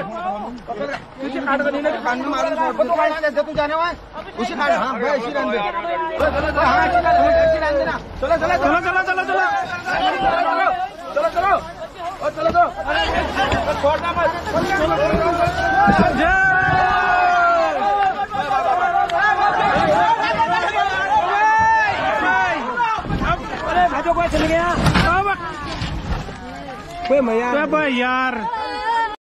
उसी खाट का नहीं ना कान में मारो तो तो तू जाने वहाँ उसी खाट हाँ भाई इसी रहने दे हाँ इसी रहने देना चलो चलो चलो। चलो चलो चलो चलो चलो चलो चलो छोड़ना मत चल गया यार।